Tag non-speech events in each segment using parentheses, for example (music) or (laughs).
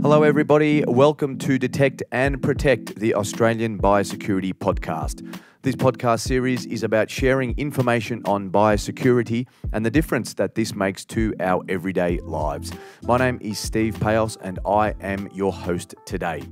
Hello, everybody. Welcome to Detect and Protect, the Australian Biosecurity Podcast. This podcast series is about sharing information on biosecurity and the difference that this makes to our everyday lives. My name is Steve Payos, and I am your host today.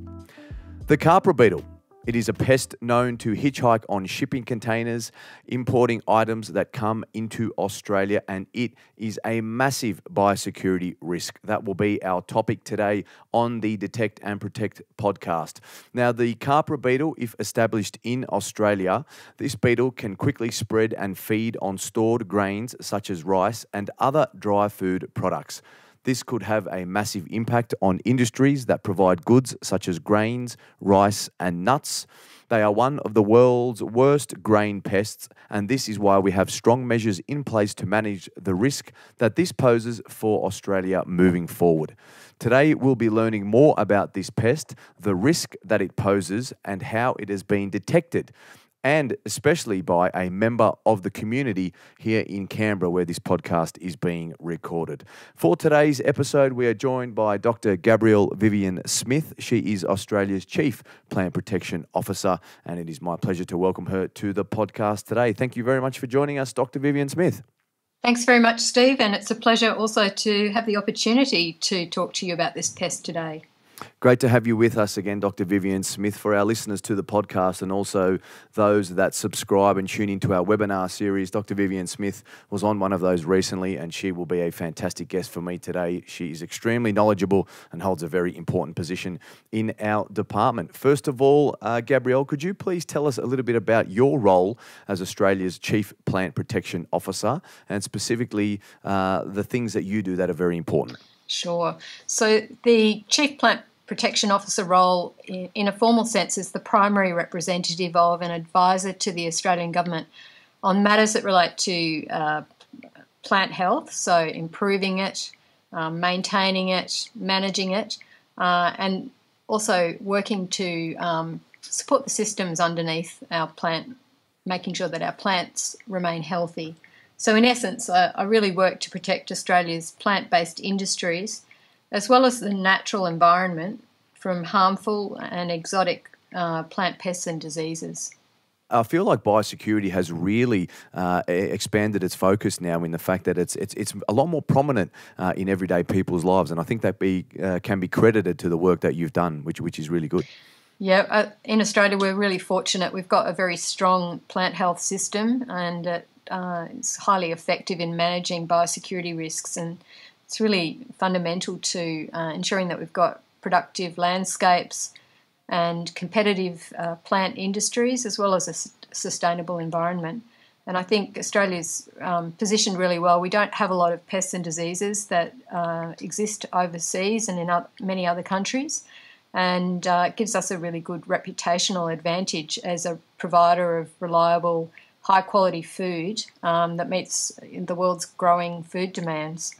The Khapra beetle it is a pest known to hitchhike on shipping containers, importing items that come into Australia, and it is a massive biosecurity risk. That will be our topic today on the Detect and Protect podcast. Now, the Khapra beetle, if established in Australia, this beetle can quickly spread and feed on stored grains such as rice and other dry food products. This could have a massive impact on industries that provide goods such as grains, rice, and nuts. They are one of the world's worst grain pests, and this is why we have strong measures in place to manage the risk that this poses for Australia moving forward. Today, we'll be learning more about this pest, the risk that it poses, and how it has been detected and especially by a member of the community here in Canberra, where this podcast is being recorded. For today's episode, we are joined by Dr. Gabrielle Vivian Smith. She is Australia's Chief Plant Protection Officer, and it is my pleasure to welcome her to the podcast today. Thank you very much for joining us, Dr. Vivian Smith. Thanks very much, Steve, and it's a pleasure also to have the opportunity to talk to you about this pest today. Great to have you with us again, Dr. Vivian Smith. For our listeners to the podcast and also those that subscribe and tune into our webinar series, Dr. Vivian Smith was on one of those recently, and she will be a fantastic guest for me today. She is extremely knowledgeable and holds a very important position in our department. First of all, uh, Gabrielle, could you please tell us a little bit about your role as Australia's Chief Plant Protection Officer and specifically uh, the things that you do that are very important? Sure. So the Chief Plant Protection Officer role, in, a formal sense, is the primary representative of an advisor to the Australian Government on matters that relate to uh, plant health, so improving it, um, maintaining it, managing it, uh, and also working to um, support the systems underneath our plant, making sure that our plants remain healthy. So, in essence, I, I really work to protect Australia's plant based industries as well as the natural environment from harmful and exotic uh, plant pests and diseases. I feel like biosecurity has really uh, expanded its focus now in the fact that it's it's, it's a lot more prominent uh, in everyday people's lives, and I think that be uh, can be credited to the work that you've done, which which is really good. Yeah, uh, in Australia, we're really fortunate. We've got a very strong plant health system, and uh, it's highly effective in managing biosecurity risks. And it's really fundamental to uh, ensuring that we've got productive landscapes and competitive uh, plant industries, as well as a sustainable environment. And I think Australia's um, positioned really well. We don't have a lot of pests and diseases that uh, exist overseas and in other, many other countries and uh, it gives us a really good reputational advantage as a provider of reliable, high quality food um, that meets the world's growing food demands.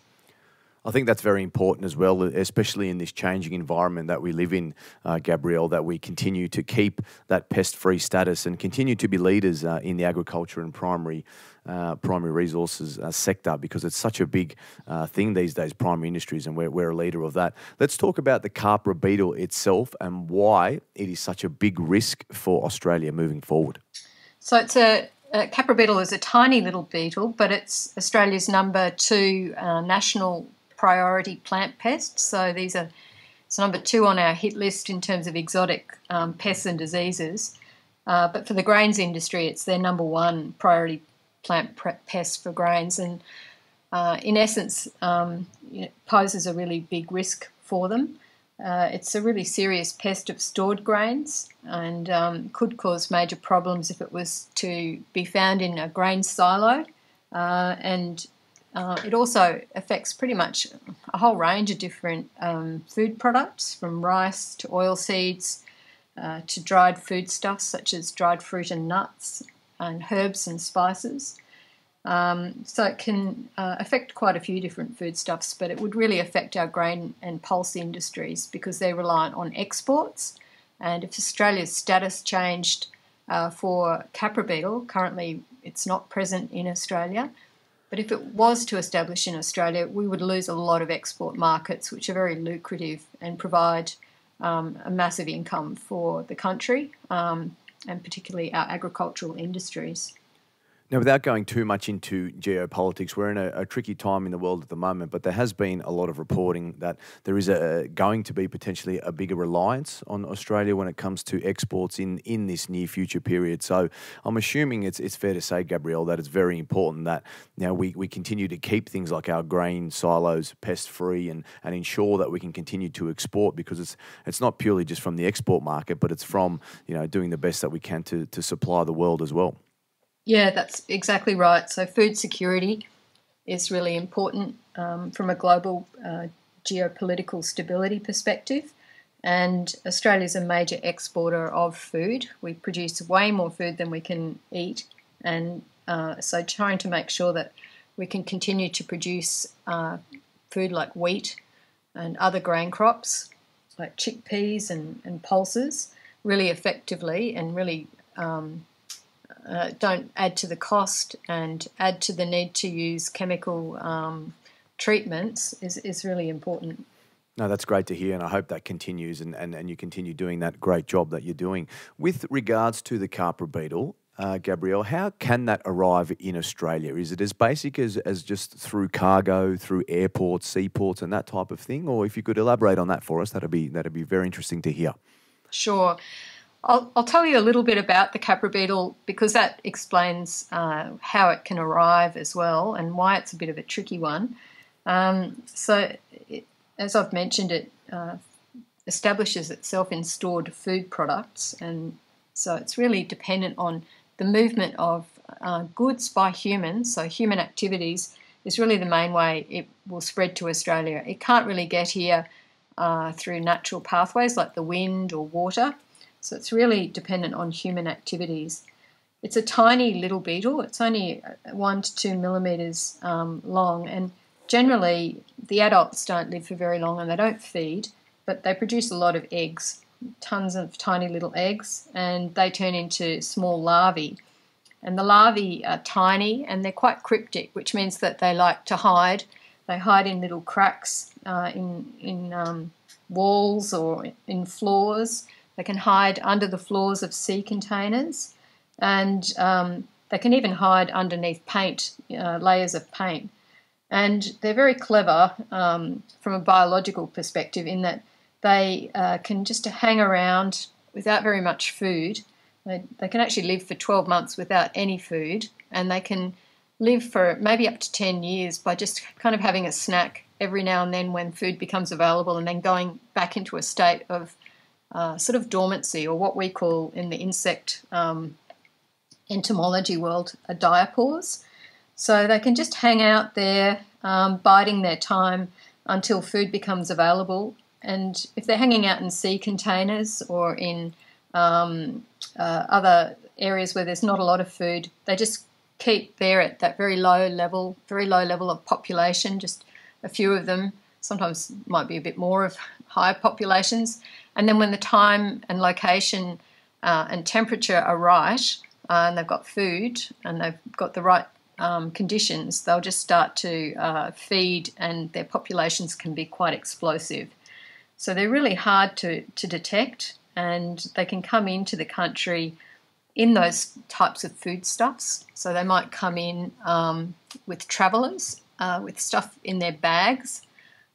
I think that's very important as well, especially in this changing environment that we live in, uh, Gabrielle, that we continue to keep that pest free status and continue to be leaders uh, in the agriculture and primary. Uh, primary resources uh, sector because it's such a big uh, thing these days, primary industries, and we're, we're a leader of that. Let's talk about the Khapra beetle itself and why it is such a big risk for Australia moving forward. So it's a, a Khapra beetle is a tiny little beetle, but it's Australia's number two uh, national priority plant pests. So these are it's number two on our hit list in terms of exotic um, pests and diseases. Uh, but for the grains industry, it's their number one priority plant pest for grains, and uh, in essence, um, poses a really big risk for them. Uh, it's a really serious pest of stored grains and um, could cause major problems if it was to be found in a grain silo. Uh, and uh, it also affects pretty much a whole range of different um, food products, from rice to oil seeds uh, to dried foodstuffs such as dried fruit and nuts, and herbs and spices. Um, so it can uh, affect quite a few different foodstuffs, but it would really affect our grain and pulse industries because they're reliant on exports. And if Australia's status changed uh, for khapra beetle, currently it's not present in Australia, But if it was to establish in Australia, we would lose a lot of export markets, which are very lucrative and provide um, a massive income for the country um, and particularly our agricultural industries. Now, without going too much into geopolitics, we're in a, a, tricky time in the world at the moment, but there has been a lot of reporting that there is a, going to be potentially a bigger reliance on Australia when it comes to exports in, in this near future period. So I'm assuming it's, it's fair to say, Gabrielle, that it's very important that know, we, we continue to keep things like our grain silos pest free and, and ensure that we can continue to export because it's, it's not purely just from the export market, but it's from you know, doing the best that we can to, to supply the world as well. Yeah, that's exactly right. So, food security is really important um, from a global uh, geopolitical stability perspective. And Australia is a major exporter of food. We produce way more food than we can eat. And uh, so, trying to make sure that we can continue to produce uh, food like wheat and other grain crops, like chickpeas and, and pulses, really effectively and really um, uh, don't add to the cost and add to the need to use chemical um, treatments is, is really important. No, that's great to hear, and I hope that continues and, and, and you continue doing that great job that you're doing. With regards to the Khapra beetle, uh, Gabrielle, how can that arrive in Australia? Is it as basic as, as just through cargo, through airports, seaports, and that type of thing? Or if you could elaborate on that for us, that'd be that'd be very interesting to hear. Sure. I'll, I'll, tell you a little bit about the khapra beetle because that explains uh, how it can arrive as well and why it's a bit of a tricky one. Um, so, it, as I've mentioned, it uh, establishes itself in stored food products, and so it's really dependent on the movement of uh, goods by humans. So, human activities is really the main way it will spread to Australia. It can't really get here uh, through natural pathways like the wind or water. So it's really dependent on human activities. It's a tiny little beetle. It's only one to two millimeters um, long, and generally the adults don't live for very long and they don't feed, but they produce a lot of eggs, tons of tiny little eggs, and they turn into small larvae. And the larvae are tiny and they're quite cryptic, which means that they like to hide. They hide in little cracks uh, in in um, walls or in floors they can hide under the floors of sea containers, and um, they can even hide underneath paint, uh, layers of paint. And they're very clever um, from a biological perspective in that they uh, can just hang around without very much food. They, they can actually live for 12 months without any food, and they can live for maybe up to 10 years by just kind of having a snack every now and then when food becomes available and then going back into a state of uh, sort of dormancy, or what we call in the insect um, entomology world a diapause. So they can just hang out there, um, biding their time until food becomes available. And if they're hanging out in sea containers or in um, uh, other areas where there's not a lot of food, they just keep there at that very low level, very low level of population, just a few of them. Sometimes might be a bit more of higher populations, and then when the time and location uh, and temperature are right, uh, and they've got food and they've got the right um, conditions, they'll just start to uh, feed, and their populations can be quite explosive. So they're really hard to, to detect, and they can come into the country in those types of foodstuffs. So they might come in um, with travellers uh, with stuff in their bags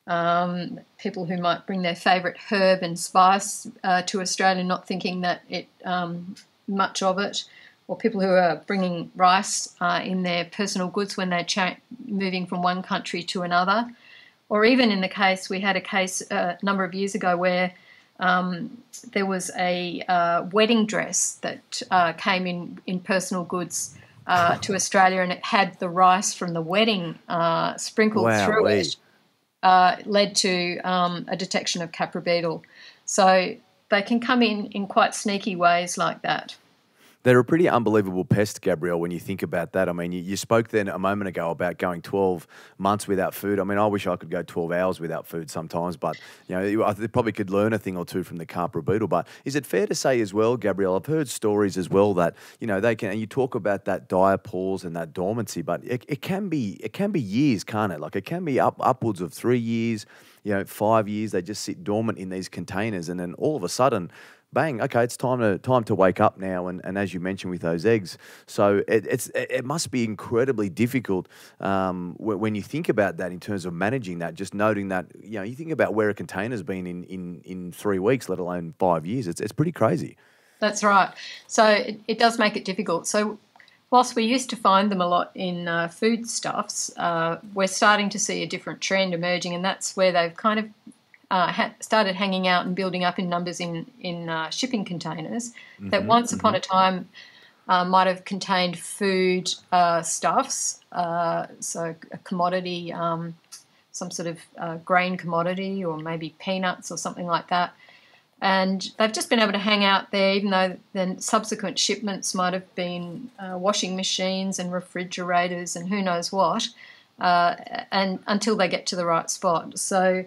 um, people who might bring their favourite herb and spice uh, to Australia, not thinking that it um, much of it, or people who are bringing rice uh, in their personal goods when they're cha- moving from one country to another, or even in the case we had a case uh, a number of years ago where um, there was a uh, wedding dress that uh, came in in personal goods. Uh, to Australia, and it had the rice from the wedding sprinkled wow, through it uh, led to um, a detection of Khapra beetle. So they can come in in quite sneaky ways like that. They're a pretty unbelievable pest, Gabrielle, when you think about that. I mean, you, you, spoke then a moment ago about going 12 months without food. I mean, I wish I could go 12 hours without food sometimes, but, you know, I probably could learn a thing or two from the Khapra beetle. But is it fair to say as well, Gabrielle, I've heard stories as well that, you know, they can, and you talk about that diapause and that dormancy, but it, it can be, it can be years, can't it? Like it can be up upwards of three years, you know, five years. They just sit dormant in these containers. And then all of a sudden, bang, okay, it's time to time to wake up now. And, and as you mentioned with those eggs, so it, it's it must be incredibly difficult um, when you think about that in terms of managing that. Just noting that you know you think about where a container's been in in in three weeks, let alone five years. It's it's pretty crazy. That's right. So it, it does make it difficult. So whilst we used to find them a lot in uh, foodstuffs, uh, we're starting to see a different trend emerging, and that's where they've kind of uh, ha- started hanging out and building up in numbers in in uh, shipping containers mm-hmm, that once mm-hmm. upon a time uh, might have contained food uh, stuffs, uh, so a commodity, um, some sort of uh, grain commodity, or maybe peanuts or something like that. And they've just been able to hang out there, even though then subsequent shipments might have been washing machines and refrigerators and who knows what, and until they get to the right spot. So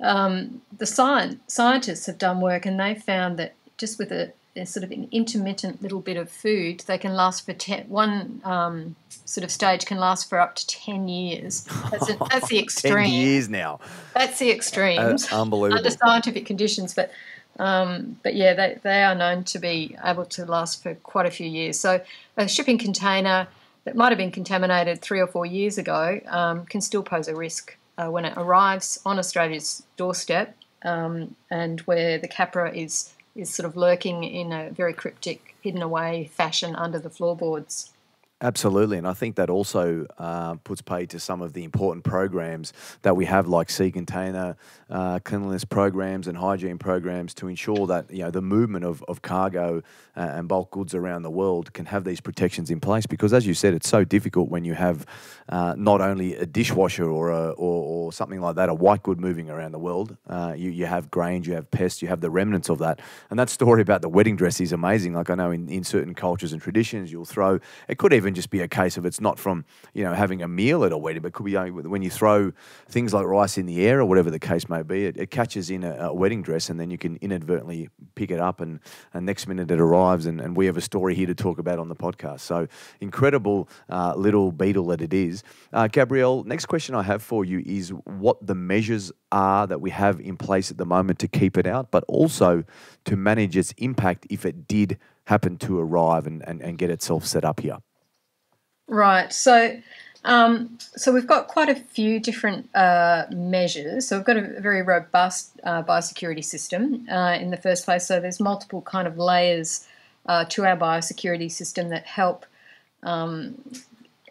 um, the science, scientists have done work and they found that just with a, a, sort of an intermittent little bit of food, they can last for ten, one um, sort of stage can last for up to 10 years. That's, a, that's the (laughs) extreme. 10 years now. That's the extremes. That's (laughs) unbelievable. Under scientific conditions. But um, but yeah, they, they are known to be able to last for quite a few years. So a shipping container that might have been contaminated three or four years ago um, can still pose a risk uh, when it arrives on Australia's doorstep, um, and where the khapra is is sort of lurking in a very cryptic, hidden away fashion under the floorboards. Absolutely, and I think that also uh, puts pay to some of the important programs that we have, like sea container uh, cleanliness programs and hygiene programs, to ensure that you know the movement of, of cargo uh, and bulk goods around the world can have these protections in place. Because, as you said, it's so difficult when you have uh, not only a dishwasher or, a, or, or something like that, a white good moving around the world. Uh, you you have grains, you have pests, you have the remnants of that. And that story about the wedding dress is amazing. Like I know in, in certain cultures and traditions, you'll throw it could even even just be a case of it's not from you know having a meal at a wedding, but could be when you throw things like rice in the air or whatever the case may be. It, it catches in a, a, wedding dress, and then you can inadvertently pick it up, and, and next minute it arrives, and, and we have a story here to talk about on the podcast. So incredible uh, little beetle that it is. Uh, Gabrielle, next question I have for you is what the measures are that we have in place at the moment to keep it out, but also to manage its impact if it did happen to arrive and, and, and get itself set up here. Right. So, um, so we've got quite a few different uh, measures. So we've got a very robust uh, biosecurity system uh, in the first place. So there's multiple kind of layers uh, to our biosecurity system that help um,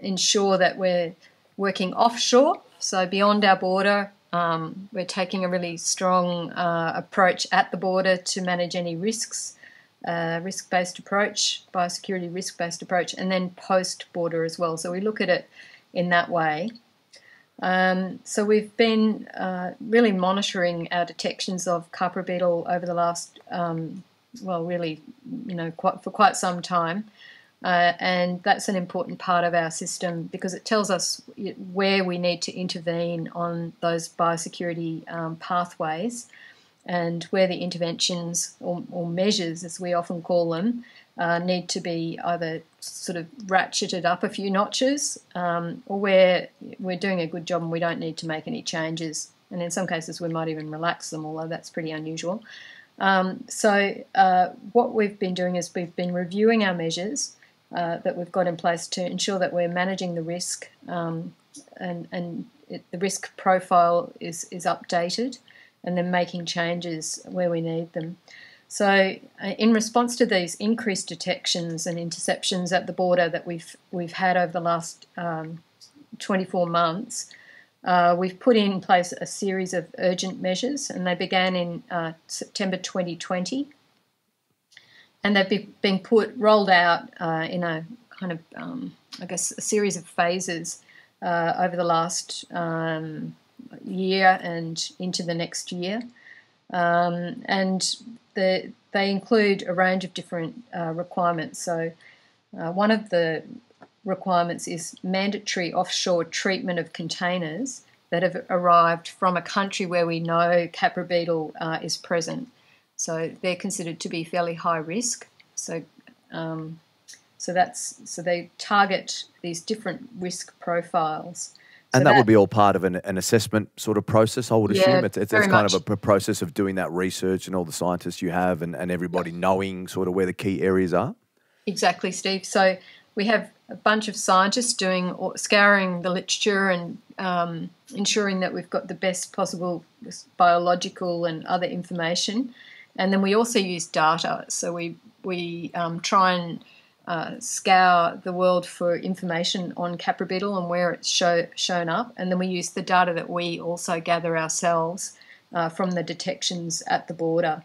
ensure that we're working offshore, so beyond our border. Um, we're taking a really strong uh, approach at the border to manage any risks uh, risk based approach, biosecurity risk based approach, and then post border as well. So we look at it in that way. Um, so we've been uh, really monitoring our detections of Khapra beetle over the last, um, well, really, you know, quite, for quite some time. Uh, and that's an important part of our system because it tells us where we need to intervene on those biosecurity um, pathways and where the interventions or, or measures, as we often call them, uh, need to be either sort of ratcheted up a few notches um, or where we're doing a good job and we don't need to make any changes. And in some cases, we might even relax them, although that's pretty unusual. Um, so, uh, what we've been doing is we've been reviewing our measures uh, that we've got in place to ensure that we're managing the risk um, and, and it, the risk profile is, is updated and then making changes where we need them. So, uh, in response to these increased detections and interceptions at the border that we've we've had over the last um, 24 months, uh, we've put in place a series of urgent measures, and they began in uh, September 2020, and they've be, been put rolled out uh, in a kind of um, I guess a series of phases uh, over the last um, year and into the next year. Um, and the, they include a range of different uh, requirements. So, uh, one of the requirements is mandatory offshore treatment of containers that have arrived from a country where we know Khapra beetle uh, is present. So they're considered to be fairly high risk. So, um, so that's so they target these different risk profiles. And that, that, would be all part of an, an, assessment sort of process, I would yeah, assume. It's, it's, it's kind much. of a, a, process of doing that research and all the scientists you have and, and everybody knowing sort of where the key areas are. Exactly, Steve. So we have a bunch of scientists doing scouring the literature and um, ensuring that we've got the best possible biological and other information. And then we also use data. So we we um, try and uh, scour the world for information on Khapra beetle and where it's show, shown up, and then we use the data that we also gather ourselves uh, from the detections at the border.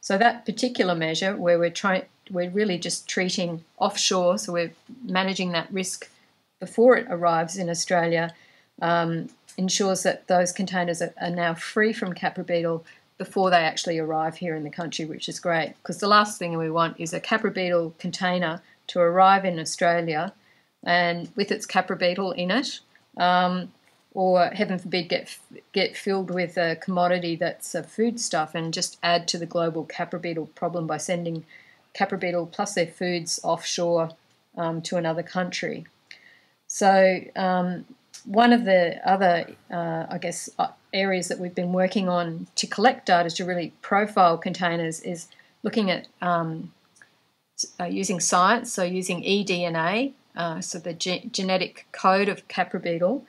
So that particular measure, where we're trying, we're really just treating offshore, so we're managing that risk before it arrives in Australia, um, ensures that those containers are, are now free from Khapra beetle before they actually arrive here in the country, which is great because the last thing we want is a Khapra beetle container to arrive in Australia and with its Khapra beetle in it, um, or heaven forbid, get get filled with a commodity that's a foodstuff and just add to the global Khapra beetle problem by sending Khapra beetle plus their foods offshore um, to another country. So um, one of the other, uh, I guess, uh, areas that we've been working on to collect data to really profile containers is looking at um, uh, using science, so using eDNA, uh, so the ge- genetic code of Khapra beetle,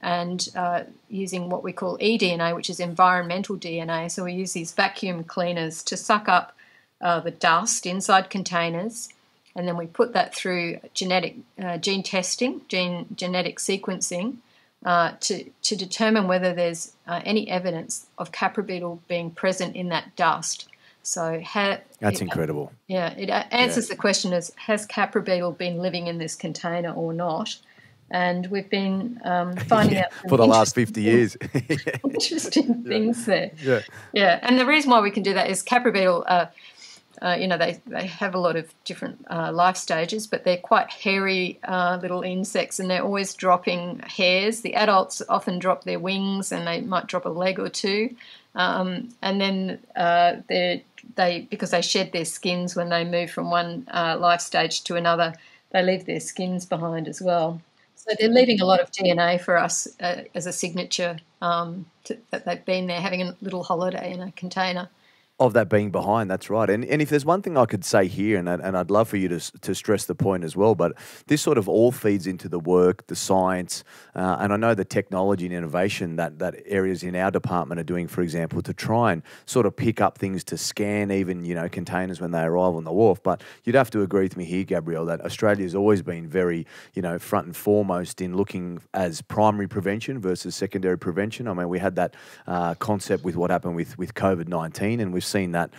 and uh, using what we call eDNA, which is environmental DNA. So we use these vacuum cleaners to suck up uh, the dust inside containers and then we put that through genetic uh, gene testing, gene genetic sequencing, uh, to to determine whether there's uh, any evidence of khapra beetle being present in that dust. So ha- that's it, incredible. Yeah, it answers yeah. the question: as has khapra beetle been living in this container or not? And we've been um, (laughs) finding yeah, out for the last fifty years. (laughs) interesting (laughs) things there. Yeah, yeah. And the reason why we can do that is khapra beetle uh, you know, they, they have a lot of different uh, life stages, but they're quite hairy uh, little insects and they're always dropping hairs. The adults often drop their wings and they might drop a leg or two. Um, and then uh, they they because they shed their skins when they move from one uh, life stage to another, they leave their skins behind as well. So they're leaving a lot of DNA for us as a signature um, to, that they've been there having a little holiday in a container of that being behind. That's right. And and if there's one thing I could say here, and and I'd love for you to to stress the point as well, but this sort of all feeds into the work, the science, uh, and I know the technology and innovation that that areas in our department are doing, for example, to try and sort of pick up things to scan even you know containers when they arrive on the wharf. But you'd have to agree with me here, Gabrielle, that Australia's always been very you know front and foremost in looking as primary prevention versus secondary prevention. I mean, we had that uh, concept with what happened with with COVID nineteen, and we've seen that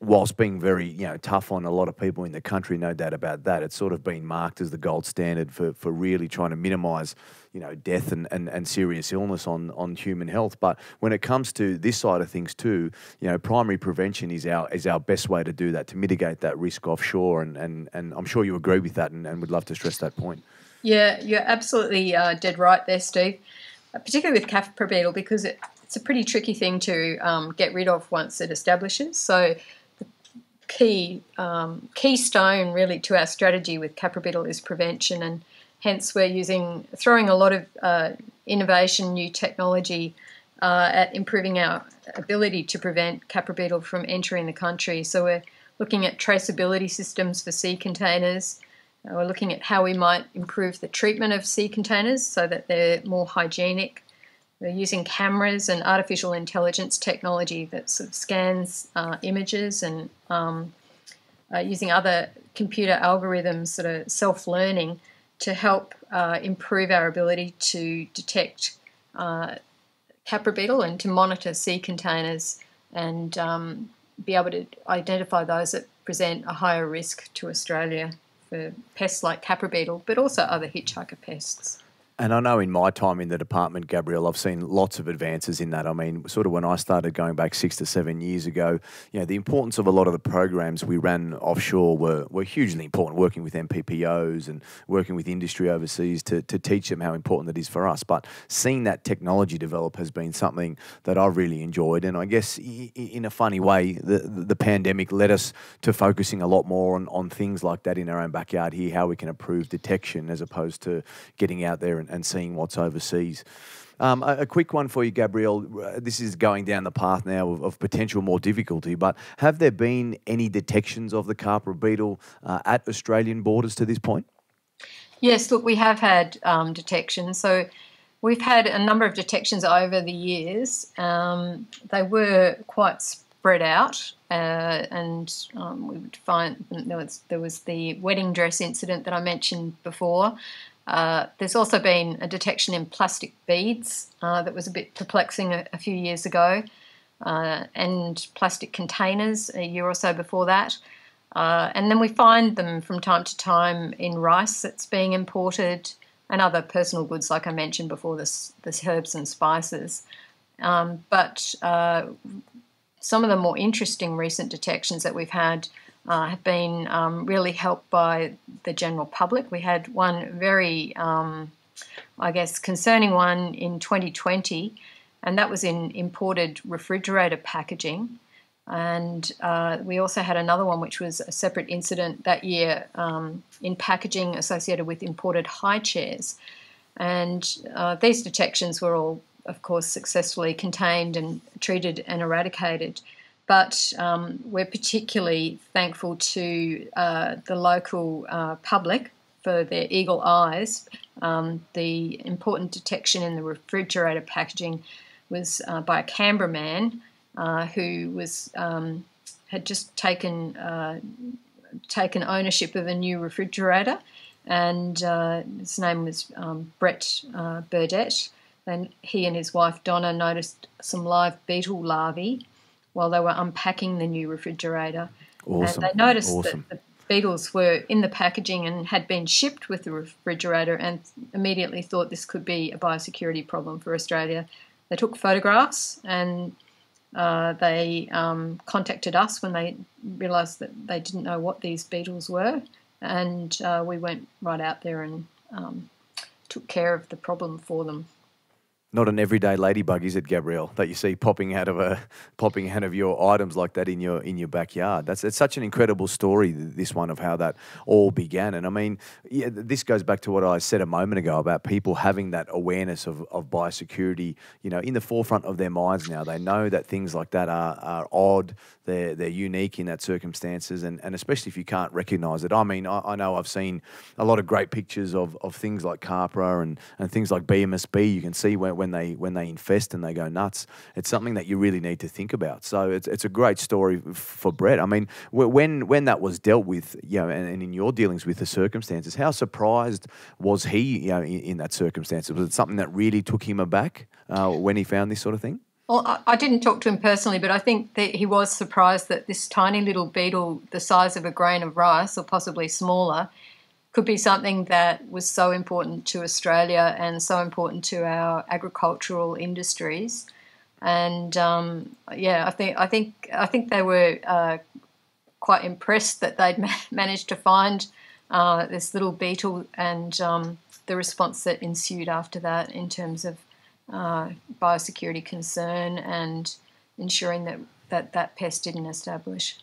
whilst being very you know tough on a lot of people in the country, no doubt about that. It's sort of been marked as the gold standard for, for really trying to minimise you know death and, and, and serious illness on, on human health. But when it comes to this side of things too, you know primary prevention is our is our best way to do that to mitigate that risk offshore. And and, and I'm sure you agree with that, and, and would love to stress that point. Yeah, you're absolutely uh, dead right there, Steve. Uh, particularly with beetle because it it's a pretty tricky thing to um, get rid of once it establishes. So the key um, keystone really to our strategy with Khapra beetle is prevention, and hence we're using throwing a lot of uh, innovation, new technology uh, at improving our ability to prevent Khapra from entering the country. So we're looking at traceability systems for sea containers. We're looking at how we might improve the treatment of sea containers so that they're more hygienic. We're using cameras and artificial intelligence technology that sort of scans uh, images and um, uh, using other computer algorithms that are self learning to help uh, improve our ability to detect uh, Khapra beetle and to monitor sea containers and um, be able to identify those that present a higher risk to Australia for pests like Khapra beetle, but also other hitchhiker pests. And I know in my time in the department, Gabrielle, I've seen lots of advances in that. I mean, sort of when I started going back six to seven years ago, you know, the importance of a lot of the programs we ran offshore were, were hugely important, working with NPPOs and working with industry overseas to, to teach them how important it is for us. But seeing that technology develop has been something that I've really enjoyed. And I guess in a funny way, the, the pandemic led us to focusing a lot more on, on things like that in our own backyard here, how we can improve detection as opposed to getting out there and and seeing what's overseas. Um, a, a, quick one for you, Gabrielle. This is going down the path now of, of, potential more difficulty, but have there been any detections of the Khapra beetle uh, at Australian borders to this point? Yes, look, we have had um, detections. So we've had a number of detections over the years. Um, they were quite spread out, uh, and um, we would find there was, there was the wedding dress incident that I mentioned before. Uh, there's also been a detection in plastic beads uh, that was a bit perplexing a, a few years ago, uh, and plastic containers a year or so before that. Uh, and then we find them from time to time in rice that's being imported and other personal goods, like I mentioned before, this, this herbs and spices. Um, but uh, some of the more interesting recent detections that we've had uh, have been um, really helped by the general public. We had one very, um, I guess, concerning one in 2020, and that was in imported refrigerator packaging. And uh, we also had another one, which was a separate incident that year um, in packaging associated with imported high chairs. And uh, these detections were all, of course, successfully contained and treated and eradicated but um, we're particularly thankful to uh, the local uh, public for their eagle eyes. Um, the important detection in the refrigerator packaging was uh, by a Canberra man uh, who was um, had just taken uh, taken ownership of a new refrigerator, and uh, his name was um, Brett Burdett. And he and his wife Donna noticed some live beetle larvae while they were unpacking the new refrigerator. Awesome. And they noticed awesome. that the beetles were in the packaging and had been shipped with the refrigerator and immediately thought this could be a biosecurity problem for Australia. They took photographs and uh, they um, contacted us when they realised that they didn't know what these beetles were, and uh, we went right out there and um, took care of the problem for them not an everyday ladybug, is it, Gabrielle, that you see popping out of a popping out of your items like that in your in your backyard? That's it's such an incredible story. This one of how that all began, and I mean, yeah, this goes back to what I said a moment ago about people having that awareness of, of biosecurity, you know, in the forefront of their minds now. They know that things like that are, are odd, they're they're unique in that circumstances, and, and especially if you can't recognise it. I mean, I, I know I've seen a lot of great pictures of, of things like Khapra and, and things like BMSB. You can see when when they when they infest and they go nuts. It's something that you really need to think about. So it's it's a great story for Brett. I mean, when when that was dealt with, you know, and, and in your dealings with the circumstances, how surprised was he, you know, in, in that circumstance? Was it something that really took him aback uh, when he found this sort of thing? Well, I didn't talk to him personally, but I think that he was surprised that this tiny little beetle, the size of a grain of rice or possibly smaller, could be something that was so important to Australia and so important to our agricultural industries. And um, yeah, I think I think I think they were uh, quite impressed that they'd (laughs) managed to find uh, this little beetle and um, the response that ensued after that in terms of uh, biosecurity concern and ensuring that, that that pest didn't establish.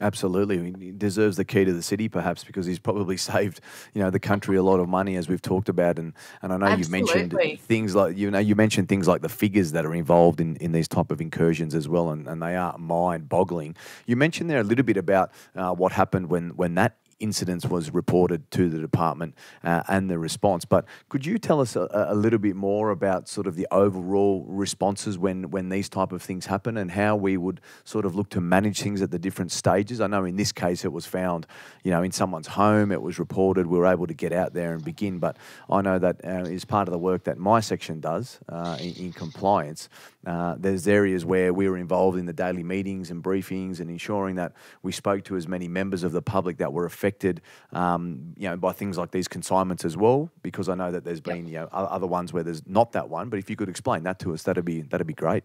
Absolutely, he deserves the key to the city, perhaps because he's probably (laughs) saved, you know, the country a lot of money, as we've talked about. And and I know Absolutely. you've mentioned things like you know you mentioned things like the figures that are involved in, in these type of incursions as well, and, and they are mind boggling. You mentioned there a little bit about uh, what happened when when that incidents was reported to the department uh, and the response. But could you tell us a, a, little bit more about sort of the overall responses when, when these type of things happen and how we would sort of look to manage things at the different stages? I know in this case it was found, you know, in someone's home, it was reported, we were able to get out there and begin. But I know that uh, is part of the work that my section does uh, in, in, compliance. Uh, there's areas where we were involved in the daily meetings and briefings and ensuring that we spoke to as many members of the public that were affected um, you know, by things like these consignments as well? Because I know that there's been, you know, other ones where there's not that one. But if you could explain that to us, that'd be that'd be great.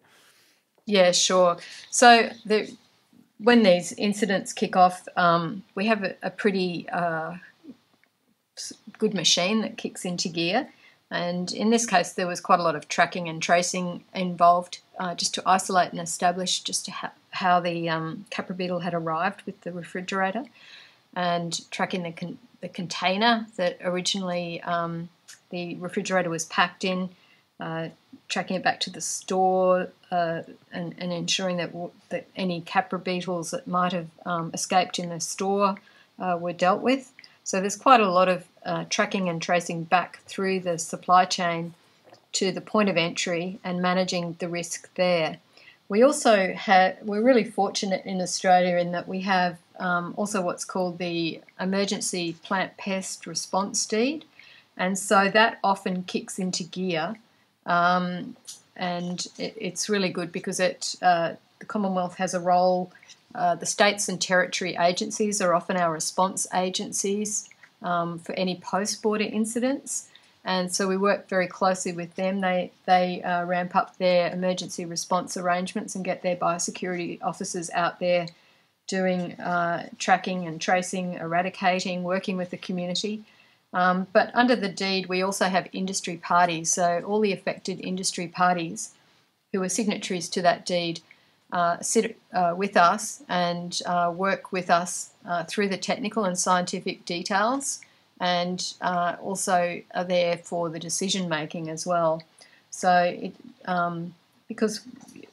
Yeah, sure. So the, when these incidents kick off, um, we have a, a pretty uh, good machine that kicks into gear. And in this case, there was quite a lot of tracking and tracing involved uh, just to isolate and establish just ha- how the um, Khapra beetle had arrived with the refrigerator and tracking the, con- the container that originally um, the refrigerator was packed in, uh, tracking it back to the store, uh, and, and, ensuring that, w- that any Khapra beetles that might have um, escaped in the store uh, were dealt with. So there's quite a lot of uh, tracking and tracing back through the supply chain to the point of entry and managing the risk there. We also have, we're really fortunate in Australia in that we have um, also what's called the Emergency Plant Pest Response Deed. And so that often kicks into gear. Um, and it, it's really good because it, uh, the Commonwealth has a role uh, the states and territory agencies are often our response agencies um, for any post border incidents. And so we work very closely with them. They, they uh, ramp up their emergency response arrangements and get their biosecurity officers out there doing uh, tracking and tracing, eradicating, working with the community. Um, but under the deed, we also have industry parties. So all the affected industry parties who are signatories to that deed uh, sit uh, with us and uh, work with us uh, through the technical and scientific details, and uh, also are there for the decision making as well. So, it, um, because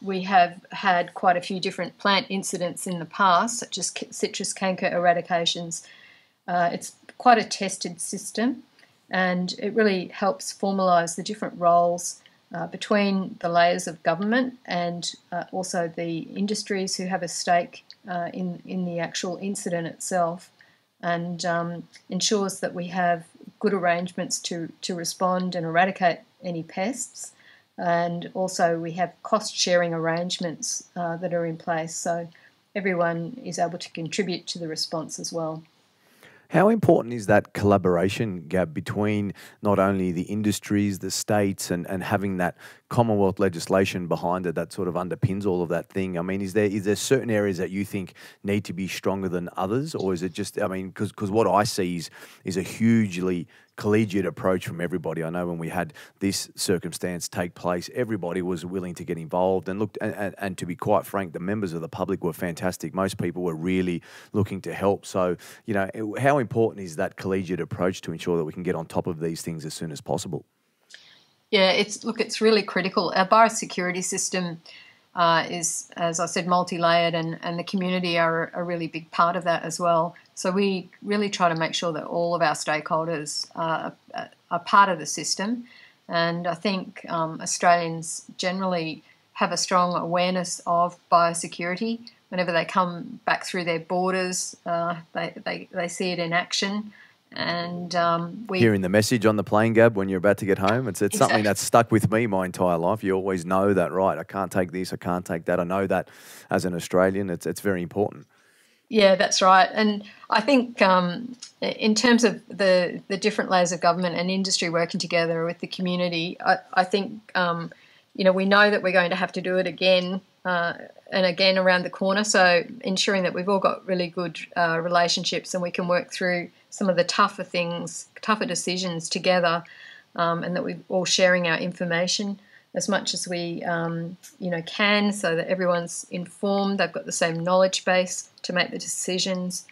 we have had quite a few different plant incidents in the past, such as citrus canker eradications, uh, it's quite a tested system, and it really helps formalise the different roles uh, between the layers of government and uh, also the industries who have a stake uh, in, in the actual incident itself and um, ensures that we have good arrangements to, to respond and eradicate any pests. And also, we have cost sharing arrangements uh, that are in place so everyone is able to contribute to the response as well. How important is that collaboration gap between not only the industries, the states, and, and having that Commonwealth legislation behind it that sort of underpins all of that thing? I mean, is there is there certain areas that you think need to be stronger than others, or is it just? I mean, because what I see is is a hugely collegiate approach from everybody. I know when we had this circumstance take place, everybody was willing to get involved and looked. And, and, and, to be quite frank, the members of the public were fantastic. Most people were really looking to help. So, you know, how important is that collegiate approach to ensure that we can get on top of these things as soon as possible? Yeah, it's look, it's really critical. Our biosecurity system uh, is, as I said, multi-layered, and, and the community are a really big part of that as well. So we really try to make sure that all of our stakeholders are, are part of the system, and I think um, Australians generally have a strong awareness of biosecurity. Whenever they come back through their borders, uh, they, they, they see it in action. And um, we hearing the message on the plane, Gab, when you're about to get home, it's, it's exactly. something that's stuck with me my entire life. You always know that, right? I can't take this, I can't take that. I know that as an Australian, it's it's very important. Yeah, that's right. And I think um, in terms of the the different layers of government and industry working together with the community, I, I think um, you know we know that we're going to have to do it again uh, and again around the corner. So ensuring that we've all got really good uh, relationships and we can work through some of the tougher things, tougher decisions together, um, and that we're all sharing our information as much as we um, you know can, so that everyone's informed. They've got the same knowledge base to make the decisions.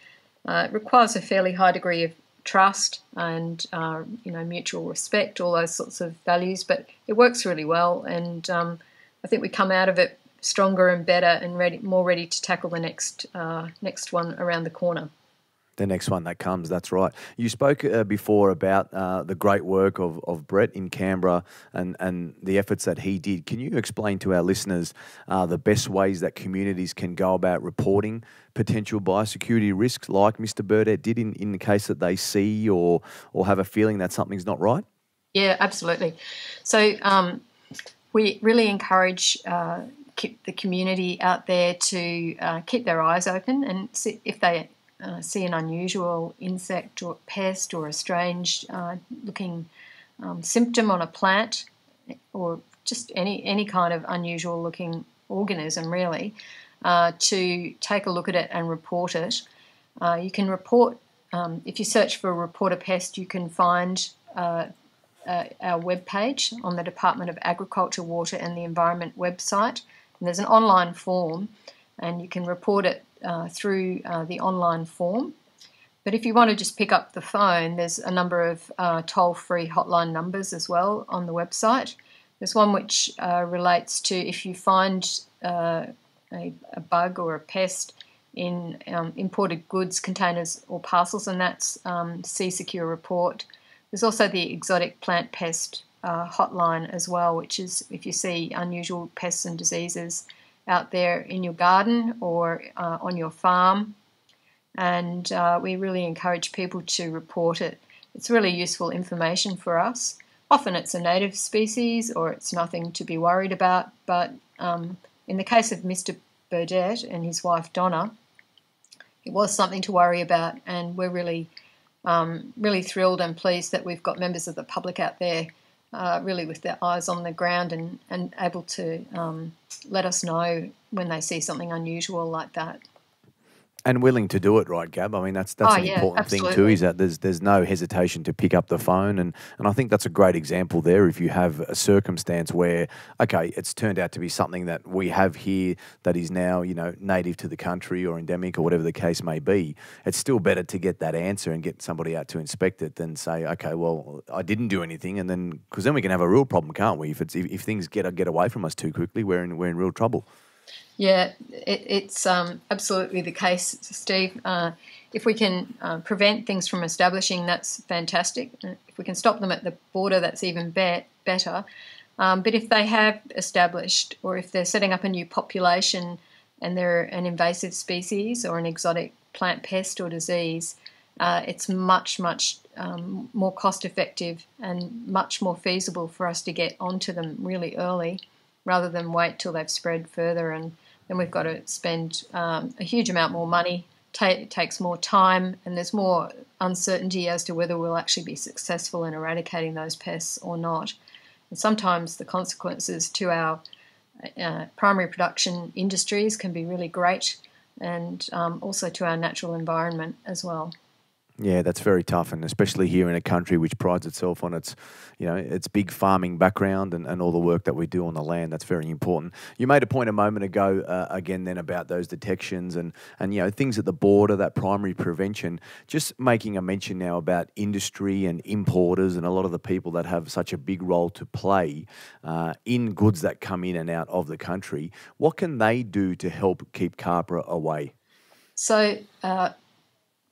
Uh, it requires a fairly high degree of trust and uh, you know mutual respect, all those sorts of values. But it works really well, and um, I think we come out of it stronger and better and ready, more ready to tackle the next uh, next one around the corner the next one that comes. That's right. You spoke uh, before about uh, the great work of, of Brett in Canberra and, and the efforts that he did. Can you explain to our listeners uh, the best ways that communities can go about reporting potential biosecurity risks, like Mr. Burdett did in, in the case that they see or, or have a feeling that something's not right? Yeah, absolutely. So um, we really encourage uh, the community out there to uh, keep their eyes open and see if they uh, see an unusual insect or pest or a strange uh, looking um, symptom on a plant or just any, any kind of unusual looking organism, really, uh, to take a look at it and report it. Uh, you can report, um, if you search for report a pest, you can find uh, uh, our webpage on the Department of Agriculture, Water and the Environment website. And there's an online form, and you can report it uh, through uh, the online form. But if you want to just pick up the phone, there's a number of uh, toll free hotline numbers as well on the website. There's one which uh, relates to if you find uh, a, a, bug or a pest in um, imported goods, containers, or parcels, and that's um, See Secure Report. There's also the exotic plant pest uh, hotline as well, which is if you see unusual pests and diseases out there in your garden or uh, on your farm. And uh, we really encourage people to report it. It's really useful information for us. Often it's a native species or it's nothing to be worried about, but um, in the case of Mr. Burdett and his wife Donna, it was something to worry about, and we're really um, really thrilled and pleased that we've got members of the public out there uh, really with their eyes on the ground and, and able to um, let us know when they see something unusual like that and willing to do it, right, Gab? I mean, that's that's oh, an yeah, important absolutely. thing too. Is that there's there's no hesitation to pick up the phone, and and I think that's a great example there. If you have a circumstance where, okay, it's turned out to be something that we have here that is now you know native to the country or endemic or whatever the case may be, it's still better to get that answer and get somebody out to inspect it than say, okay, well, I didn't do anything, and then because then we can have a real problem, can't we? If it's if, if things get get away from us too quickly, we're in we're in real trouble. Yeah, it, it's um, absolutely the case, Steve. Uh, if we can uh, prevent things from establishing, that's fantastic. Uh, if we can stop them at the border, that's even be- better. Um, but if they have established, or if they're setting up a new population and they're an invasive species or an exotic plant pest or disease, uh, it's much, much um, more cost effective and much more feasible for us to get onto them really early rather than wait till they've spread further and then we've got to spend um, a huge amount more money. it takes more time, and there's more uncertainty as to whether we'll actually be successful in eradicating those pests or not. And sometimes the consequences to our uh, primary production industries can be really great, and um, also to our natural environment as well. Yeah, that's very tough, and especially here in a country which prides itself on its, you know, its big farming background and, and all the work that we do on the land. That's very important. You made a point a moment ago, uh, again, then about those detections and and you know things at the border, that primary prevention. Just making a mention now about industry and importers and a lot of the people that have such a big role to play uh, in goods that come in and out of the country. What can they do to help keep Khapra away? So. Uh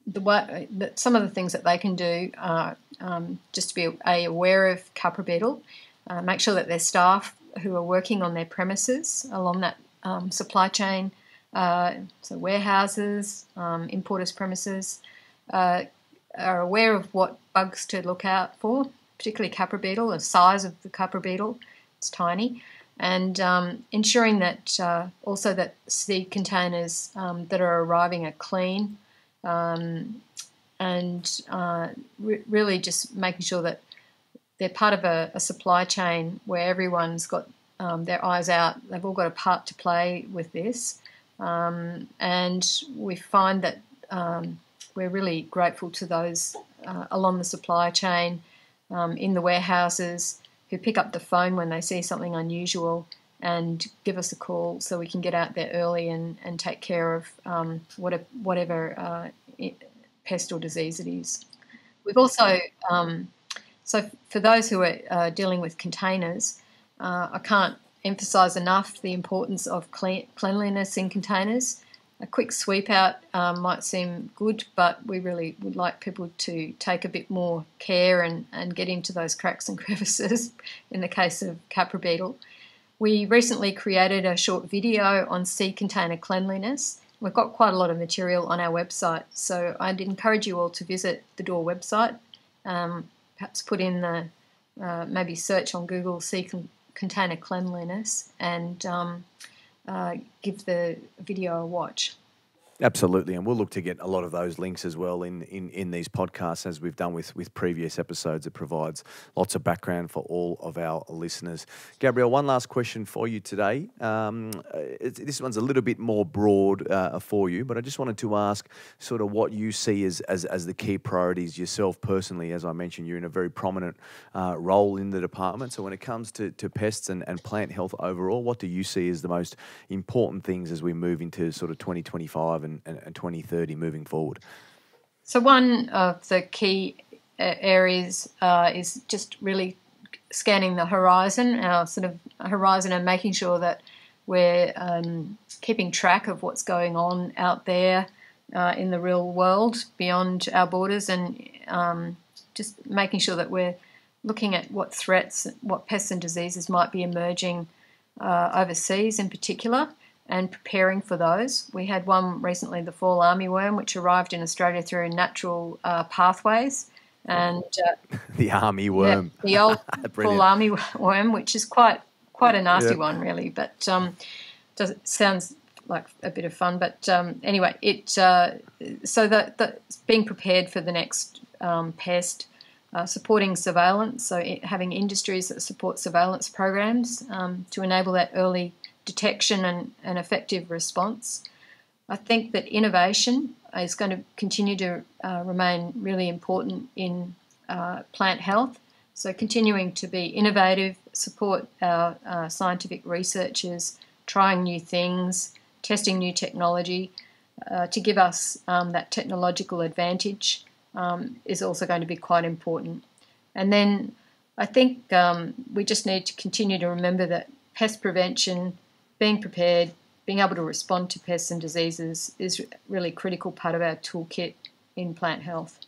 the some of the things that they can do are um, just to be a, aware of Khapra beetle, uh, make sure that their staff who are working on their premises along that um, supply chain, uh, so warehouses, um, importers' premises, uh, are aware of what bugs to look out for, particularly Khapra beetle, the size of the Khapra beetle, it's tiny, and um, ensuring that uh, also that sea containers um, that are arriving are clean um, and uh, re- really just making sure that they're part of a, a supply chain where everyone's got um, their eyes out. They've all got a part to play with this, um, and we find that um, we're really grateful to those uh, along the supply chain um, in the warehouses who pick up the phone when they see something unusual and give us a call so we can get out there early and, and take care of um, whatever, whatever uh, pest or disease it is. We've also, um, so for those who are uh, dealing with containers, uh, I can't emphasise enough the importance of clean, cleanliness in containers. A quick sweep out um, might seem good, but we really would like people to take a bit more care and, and get into those cracks and (laughs) crevices in the case of Khapra beetle. We recently created a short video on sea container cleanliness. We've got quite a lot of material on our website, so I'd encourage you all to visit the DOOR website. Um, perhaps put in the uh, maybe search on Google seed con- container cleanliness and um, uh, give the video a watch. Absolutely, and we'll look to get a lot of those links as well in, in, in these podcasts, as we've done with, with previous episodes. It provides lots of background for all of our listeners. Gabrielle, one last question for you today. Um, this one's a little bit more broad uh, for you, but I just wanted to ask sort of what you see as, as, as the key priorities yourself personally. As I mentioned, you're in a very prominent uh, role in the department. So when it comes to, to pests and, and plant health overall, what do you see as the most important things as we move into sort of 2025 and and, and 2030 moving forward? So, one of the key uh, areas uh, is just really scanning the horizon, our sort of horizon, and making sure that we're um, keeping track of what's going on out there uh, in the real world beyond our borders, and um, just making sure that we're looking at what threats, what pests and diseases might be emerging uh, overseas in particular, and preparing for those. We had one recently, the fall armyworm, which arrived in Australia through natural uh, pathways. And uh, (laughs) the army worm, yeah, the old (laughs) fall armyworm, which is quite quite a nasty one, really. But um, does sounds like a bit of fun. But um, anyway, it uh, so that, that being prepared for the next um, pest, uh, supporting surveillance, so it, having industries that support surveillance programs um, to enable that early detection and, and effective response. I think that innovation is going to continue to uh, remain really important in uh, plant health. So, continuing to be innovative, support our uh, scientific researchers, trying new things, testing new technology uh, to give us um, that technological advantage um, is also going to be quite important. And then I think um, we just need to continue to remember that pest prevention being prepared, being able to respond to pests and diseases is really critical part of our toolkit in plant health.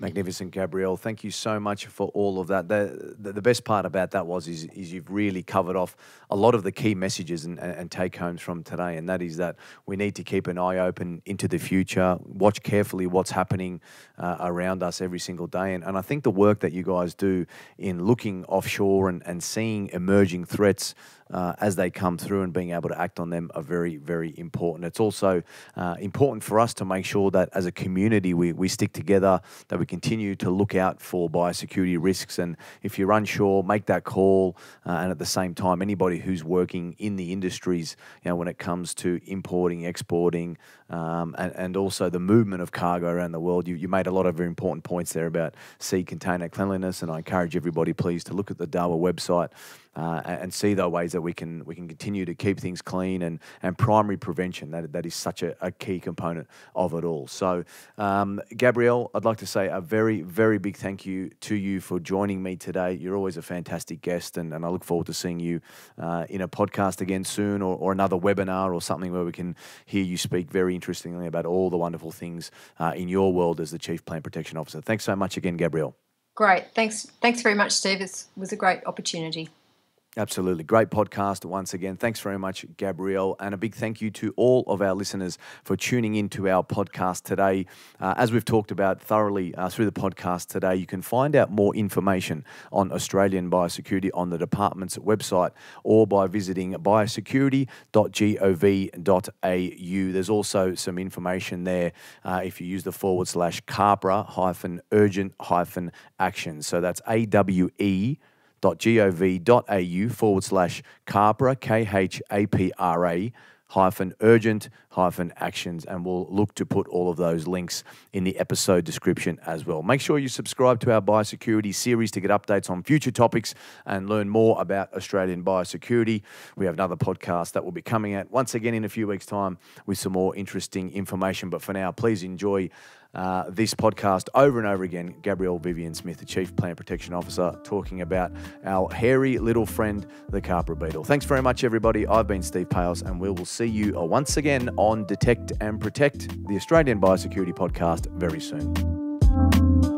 Magnificent, Gabrielle. Thank you so much for all of that. The, the, the, best part about that was is, is you've really covered off a lot of the key messages and, and take homes from today, and that is that we need to keep an eye open into the future, watch carefully what's happening uh, around us every single day. And, and I think the work that you guys do in looking offshore and, and seeing emerging threats uh, as they come through and being able to act on them are very, very important. It's also uh, important for us to make sure that as a community we, we stick together, that we continue to look out for biosecurity risks. And if you're unsure, make that call. Uh, and at the same time, anybody who's working in the industries, you know, when it comes to importing, exporting, um, and, and also the movement of cargo around the world, you, you made a lot of very important points there about sea container cleanliness. And I encourage everybody, please, to look at the DAWE website uh, and see the ways that we can we can continue to keep things clean and and primary prevention that that is such a, a key component of it all. So, um, Gabrielle, I'd like to say a very very big thank you to you for joining me today. You're always a fantastic guest, and, and I look forward to seeing you uh, in a podcast again soon, or, or another webinar or something where we can hear you speak very interestingly about all the wonderful things uh, in your world as the Chief Plant Protection Officer. Thanks so much again, Gabrielle. Great. Thanks. Thanks very much, Steve. It was a great opportunity. Absolutely. Great podcast once again. Thanks very much, Gabrielle. And a big thank you to all of our listeners for tuning into our podcast today. Uh, as we've talked about thoroughly uh, through the podcast today, you can find out more information on Australian biosecurity on the department's website or by visiting biosecurity.gov.au. There's also some information there uh, if you use the forward slash khapra hyphen urgent hyphen action. So that's A W E gov.au forward slash khapra, K H A P R A, hyphen urgent hyphen actions. And we'll look to put all of those links in the episode description as well. Make sure you subscribe to our biosecurity series to get updates on future topics and learn more about Australian biosecurity. We have another podcast that will be coming out once again in a few weeks' time with some more interesting information. But for now, please enjoy uh, this podcast over and over again. Gabrielle Vivian Smith, the Chief Plant Protection Officer, talking about our hairy little friend, the Khapra beetle. Thanks very much, everybody. I've been Steve Pales, and we will see you once again on Detect and Protect, the Australian Biosecurity Podcast, very soon.